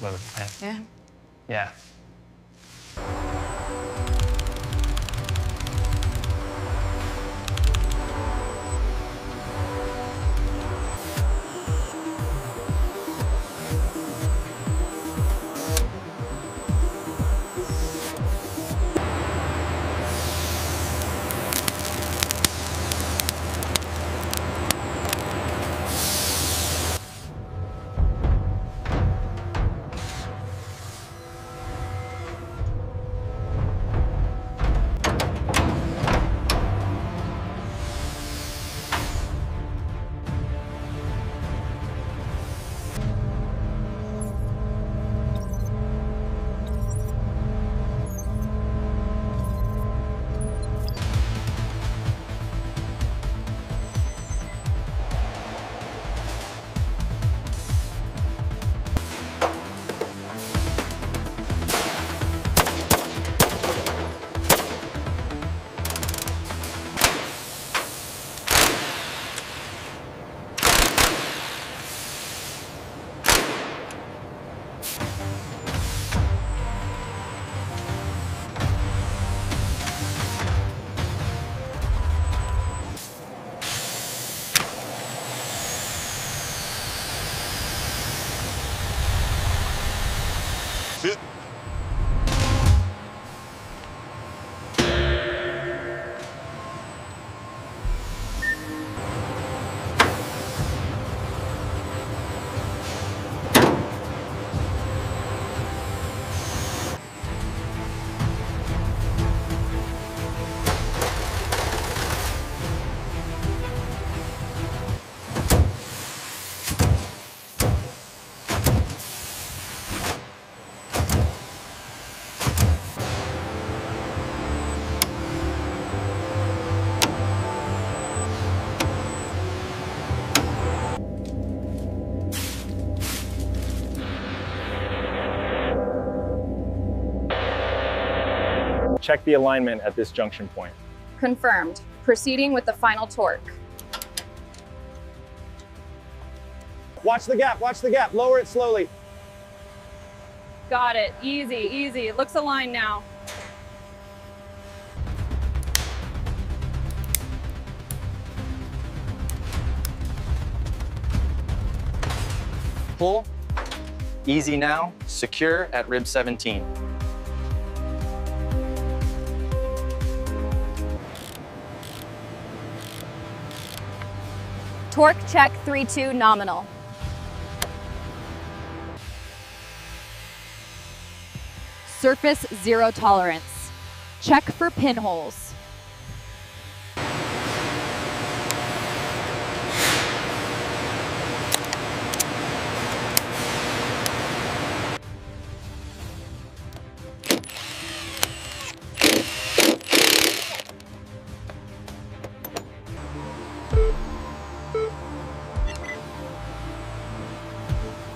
Well, uh, Yeah. yeah. Check the alignment at this junction point. Confirmed. Proceeding with the final torque. Watch the gap, watch the gap, lower it slowly. Got it. Easy, easy. It looks aligned now. Pull. Easy now. Secure at rib 17. Torque check 3-2 nominal. Surface zero tolerance. Check for pinholes.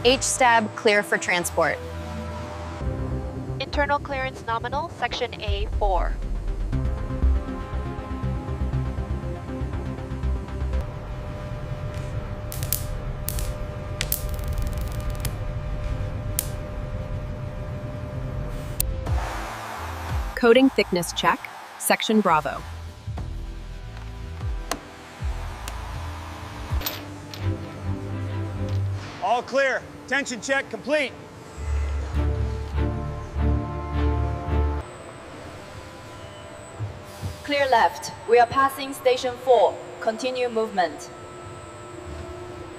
H-stab clear for transport. Internal clearance nominal, section A4. Coating thickness check, section Bravo. All clear. Tension check complete. Clear left. We are passing station 4. Continue movement.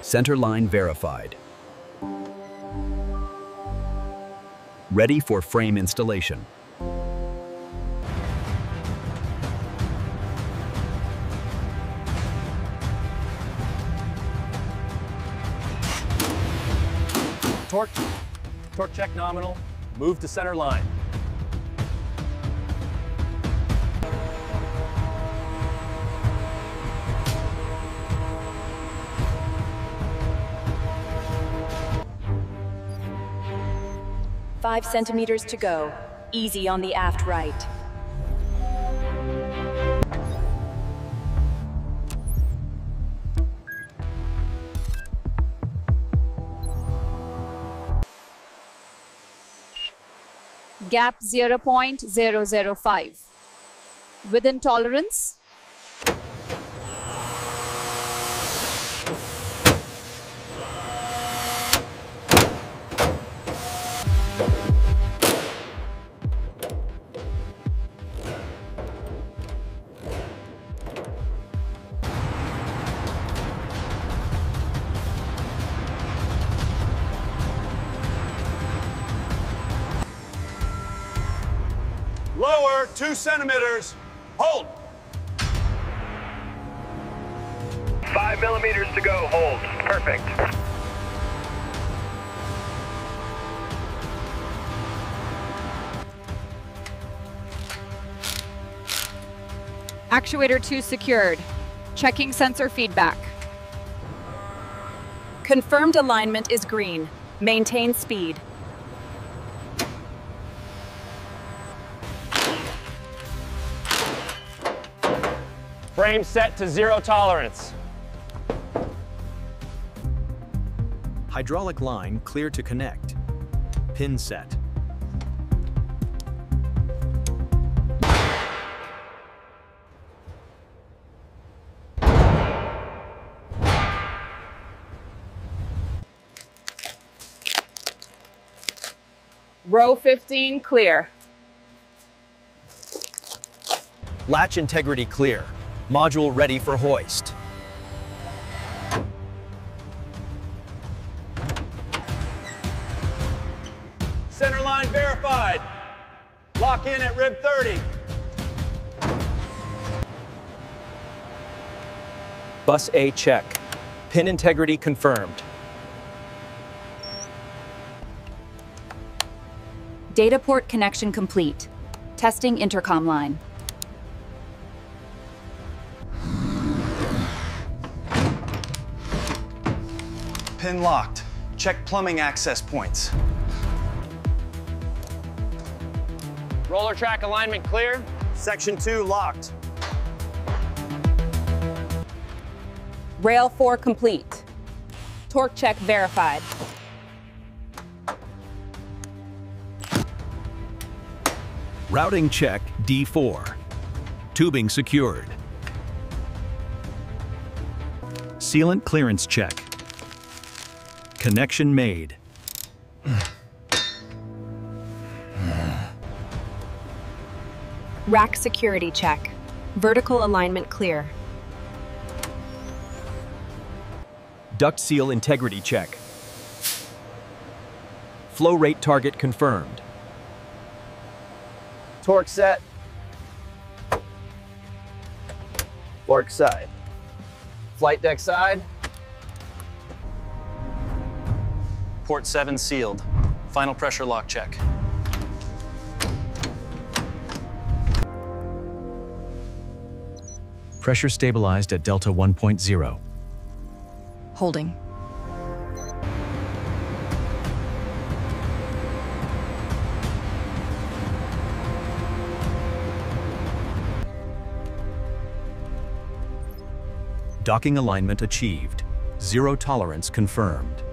Center line verified. Ready for frame installation. Torque, torque check nominal, move to center line. Five centimeters to go. Easy on the aft right. Gap 0.005. Within tolerance. Two centimeters. Hold. Five millimeters to go. Hold. Perfect. Actuator 2 secured. Checking sensor feedback. Confirmed alignment is green. Maintain speed. Frame set to zero tolerance. Hydraulic line clear to connect. Pin set. Row 15 clear. Latch integrity clear. Module ready for hoist. Center line verified. Lock in at rib 30. Bus A check. Pin integrity confirmed. Data port connection complete. Testing intercom line. Pin locked. Check plumbing access points. Roller track alignment clear. Section 2 locked. Rail 4 complete. Torque check verified. Routing check D4. Tubing secured. Sealant clearance check. Connection made. Rack security check. Vertical alignment clear. Duct seal integrity check. Flow rate target confirmed. Torque set. Fork side. Flight deck side. Port 7 sealed. Final pressure lock check. Pressure stabilized at Delta 1.0. Holding. Docking alignment achieved. Zero tolerance confirmed.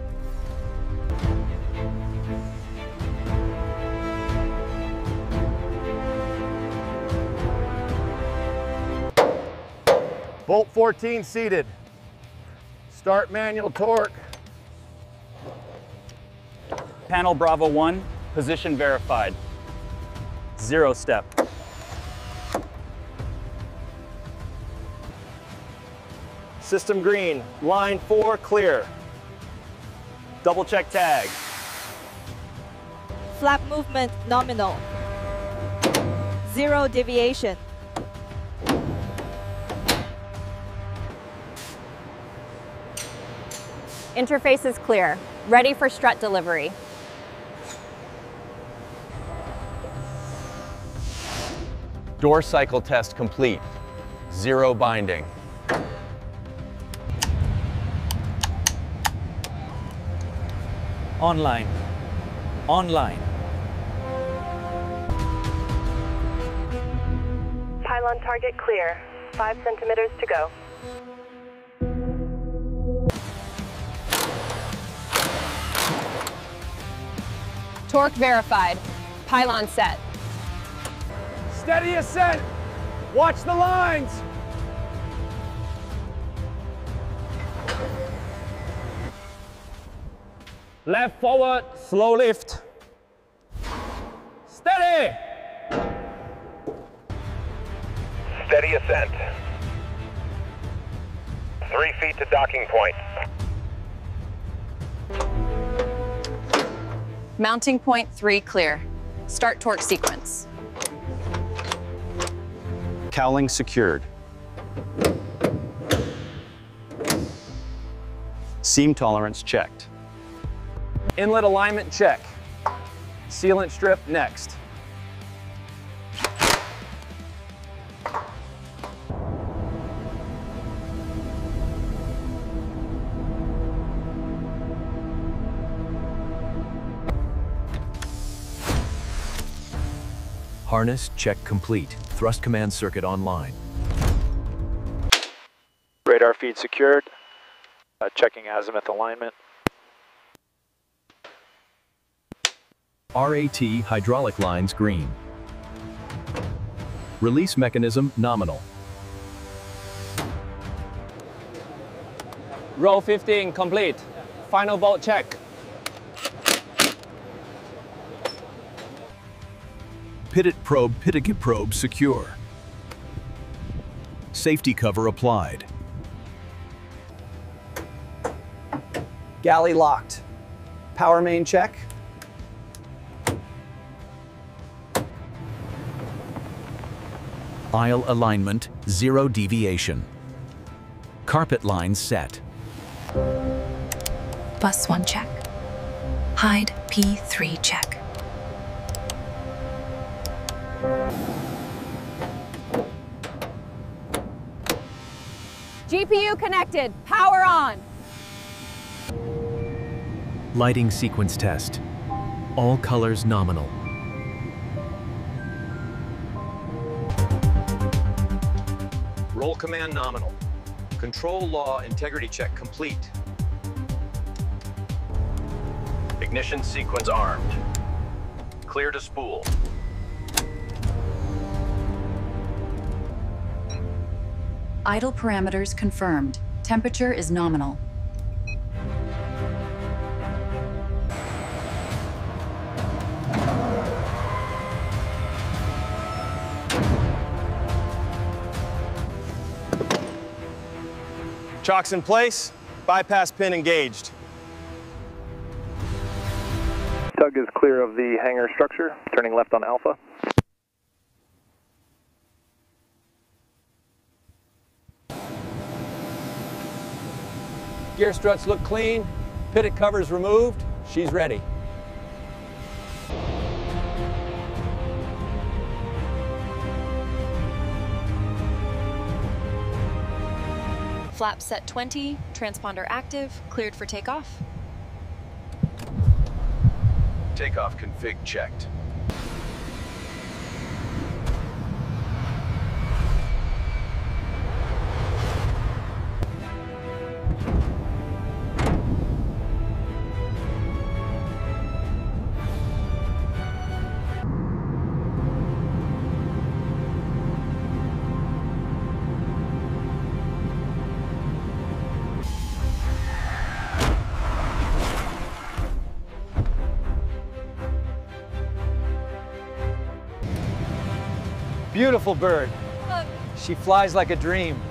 Bolt 14 seated. Start manual torque. Panel Bravo 1, position verified. Zero step. System green, line 4 clear. Double check tag. Flap movement nominal. Zero deviation. Interface is clear. Ready for strut delivery. Door cycle test complete. Zero binding. Online. Online. Pylon target clear. Five centimeters to go. Torque verified. Pylon set. Steady ascent. Watch the lines. Left forward, slow lift. Steady. Steady ascent. Three feet to docking point. Mounting point three clear. Start torque sequence. Cowling secured. Seam tolerance checked. Inlet alignment check. Sealant strip next. Harness check complete. Thrust command circuit online. Radar feed secured. Uh, checking azimuth alignment. RAT hydraulic lines green. Release mechanism nominal. Row 15 complete. Final bolt check. Pitot probe Pitot probe secure. Safety cover applied. Galley locked. Power main check. Aisle alignment, zero deviation. Carpet lines set. Bus 1 check. Hide P3 check. GPU connected. Power on. Lighting sequence test. All colors nominal. Roll command nominal. Control law integrity check complete. Ignition sequence armed. Clear to spool. Idle parameters confirmed. Temperature is nominal. Chocks in place, bypass pin engaged. Tug is clear of the hangar structure, turning left on Alpha. Gear struts look clean. Pitot covers removed. She's ready. Flap set 20, transponder active, cleared for takeoff. Takeoff config checked. Beautiful bird. She flies like a dream.